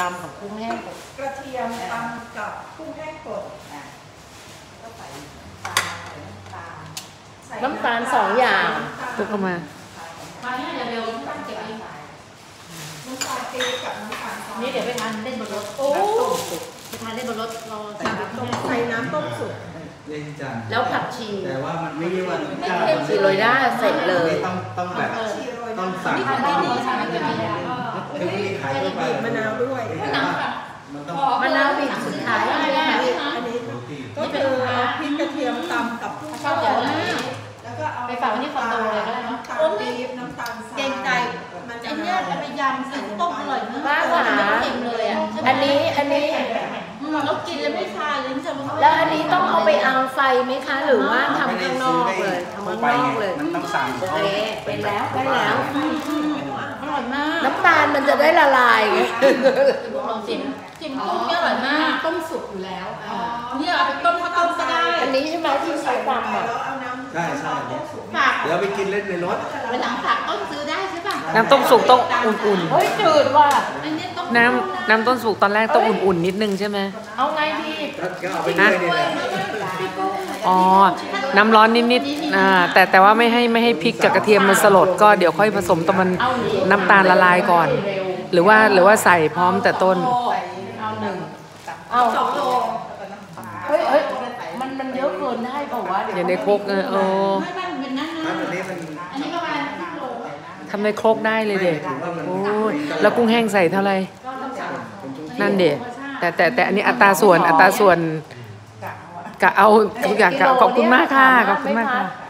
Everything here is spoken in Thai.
ตำกับกุ้งแห้งกระเทียมตำกับกุ้งแห้งป่นอะก็ใส่น้ำตาลใส่น้ำตาลน้ำตาลสองอย่างตุกเข้ามามาเนี่ยเร็วๆตั้งเก็บเองน้ำตาลปี๊บกับน้ำตาลทรายนี่เดี๋ยวไปทานเล่นบนรถโอ้ไปทานเล่นบนรถรอใส่น้ำต้มใส่น้ำต้มสุกเล่นจังแล้วผักชี แต่ว่ามันไม่ใช่ว่าทุกเจ้าชีโรยหน้าเสร็จเลยต้องต้องแบบชีโรยต้องน้ำสั่งนี่มาทานได้ดีทานได้ดีคือไม่ได้ขายทั่วไปบีบมะนาวด้วย ไปฝากไว้ที่คอนโดเลยก็ได้เนอะน้ำตาลปี๊บน้ำตาลทรายเกรงใจมันไอ้เนี่ยเอาไปยำใส่ต้มอร่อยมากมากกว่าเค็มเลยอะอันนี้อันนี้อืมแล้วกินแล้วไม่ทานเลยนี่จะแล้วอันนี้ต้องเอาไปอังไฟไหมคะ หรือว่าทำข้างนอกเลยทำข้างนอกเลยมันต้องสั่งโอเคเป็นแล้วได้แล้วอร่อยมากน้ำตาลมันจะได้ละลายไงลองชิมชิมกุ้งเนี่ยอร่อยมาก ต้มสุกอยู่แล้วเนี่ยเอาไปต้มข้าวต้มก็ได้ อันนี้ใช่ไหมที่ใช้ตำอะแล้วเอาน้ำ ใช่ใช่เนี่ยฝากเดี๋ยวไปกินเล่นในรถไปหลังฝากต้นซื้อได้ใช่ป่ะน้ำต้มสุกต้องอุ่นเฮ้ยจืดว่ะอันนี้ต้มๆน้ำน้ำต้นสุกตอนแรกต้องอุ่นๆนิดนึงใช่ไหมเอาไงดีก็เอาไปด้วยนี่แหละอ๋อ น้ำร้อนนิดๆอ่าแต่แต่ว่าไม่ให้ไม่ให้พริกกับกระเทียมมันสลดก็เดี๋ยวค่อยผสมตอนมันน้ำตาลละลายก่อน หรือว่าหรือว่าใส่พร้อมแต่ต้นเอาหนึ่งเอาสองโลเฮ้ยเฮ้ย มันมันเยอะเกินได้เปล่าวะอย่าในครกเออเออไม่ไม่เป็นนั่นถ้านะอันนี้มันอันนี้ประมาณครึ่งโลทำในครกได้เลยเด็กโอ้ยแล้วกุ้งแห้งใส่เท่าไหร่ก็ต้องสั่งนั่นเด็แต่แต่แต่อันนี้อัตราส่วนอัตราส่วนกะเอาทุกอย่างกะขอบคุณมากค่ะขอบคุณมากค่ะไ